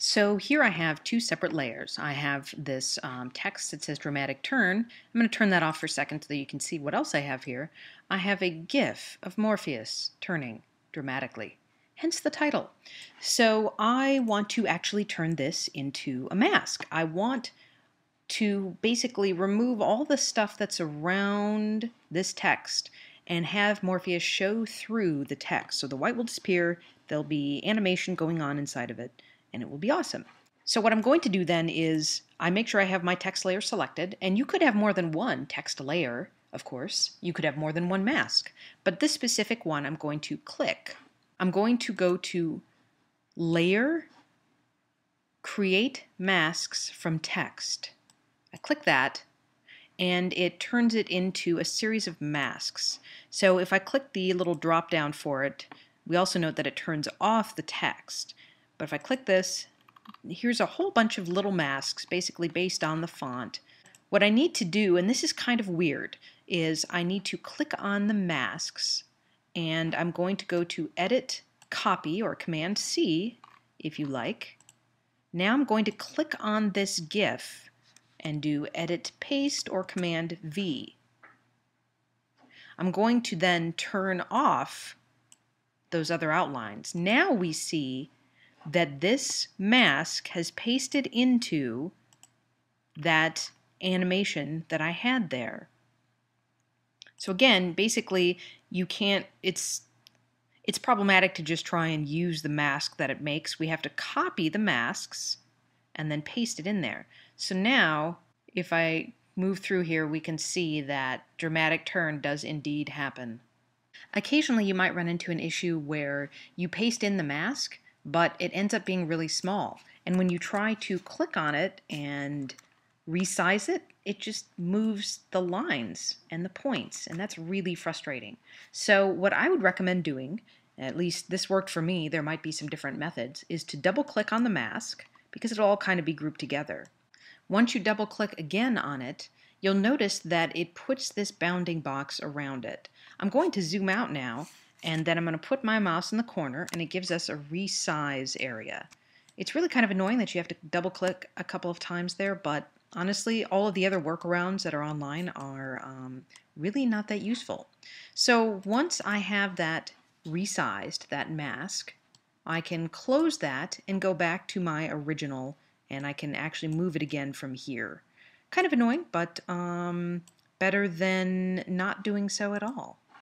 So here I have two separate layers. I have this um, text that says dramatic turn. I'm going to turn that off for a second so that you can see what else I have here. I have a GIF of Morpheus turning dramatically, hence the title. So I want to actually turn this into a mask. I want to basically remove all the stuff that's around this text and have Morpheus show through the text. So the white will disappear, there'll be animation going on inside of it, and it will be awesome. So what I'm going to do then is I make sure I have my text layer selected, and you could have more than one text layer, of course. You could have more than one mask. But this specific one I'm going to click. I'm going to go to Layer, Create Masks from Text. I click that, and it turns it into a series of masks. So if I click the little drop down for it, we also note that it turns off the text. But if I click this, here's a whole bunch of little masks basically based on the font. What I need to do, and this is kind of weird, is I need to click on the masks and I'm going to go to Edit, Copy, or Command C if you like. Now I'm going to click on this GIF and do Edit, Paste, or Command V. I'm going to then turn off those other outlines. Now we see that this mask has pasted into that animation that I had there. So again, basically, you can't, it's, it's problematic to just try and use the mask that it makes. We have to copy the masks and then paste it in there. So now, if I move through here, we can see that dramatic turn does indeed happen. Occasionally you might run into an issue where you paste in the mask, but it ends up being really small. And when you try to click on it and resize it, it just moves the lines and the points, and that's really frustrating. So what I would recommend doing, at least this worked for me, there might be some different methods, is to double click on the mask because it'll all kind of be grouped together. Once you double click again on it, you'll notice that it puts this bounding box around it. I'm going to zoom out now and then I'm going to put my mouse in the corner and it gives us a resize area. It's really kind of annoying that you have to double click a couple of times there, but honestly, all of the other workarounds that are online are um, really not that useful. So once I have that resized, that mask, I can close that and go back to my original and I can actually move it again from here. Kind of annoying, but um, better than not doing so at all.